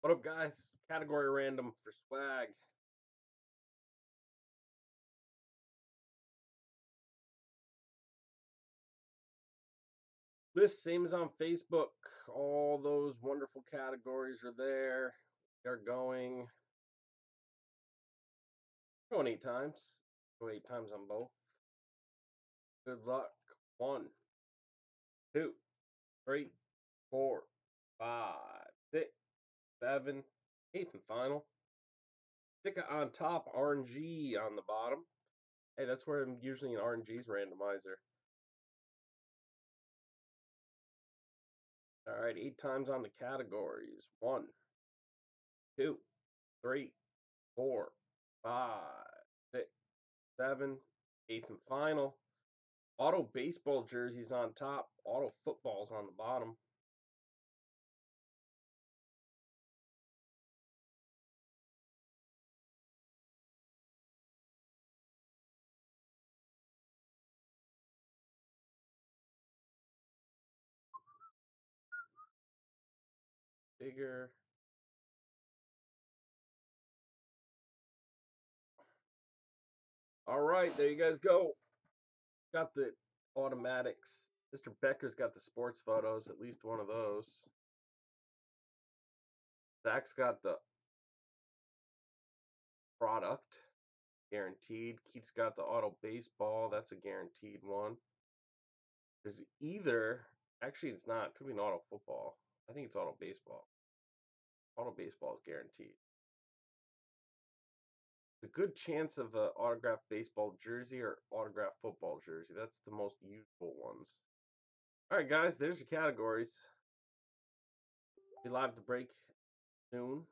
What up, guys? Category random for swag. List same as on Facebook. All those wonderful categories are there. They're going. Going eight times. Go eight times on both. Good luck. One, two, three, four, five, six, seven, eighth and final. Stick it on top, RNG on the bottom. Hey, that's where I'm usually an RNG's randomizer. All right, eight times on the categories. One, two, three, four, five, six, seven, eighth and final. Auto baseball jerseys on top, auto footballs on the bottom. Bigger. All right, there you guys go. Got the automatics. Mr. Becker's got the sports photos, at least one of those. Zach's got the product, guaranteed. Keith's got the auto baseball, that's a guaranteed one. There's either, actually, it's not, could be an auto football. I think it's auto baseball. Auto baseball is guaranteed. A good chance of an autographed baseball jersey or autographed football jersey. That's the most useful ones. All right, guys, there's your categories. Be live to break soon.